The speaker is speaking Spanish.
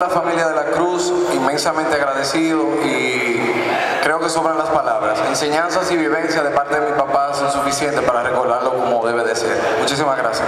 La familia de la Cruz, inmensamente agradecido y creo que sobran las palabras. Enseñanzas y vivencias de parte de mi papá son suficientes para recordarlo como debe de ser. Muchísimas gracias.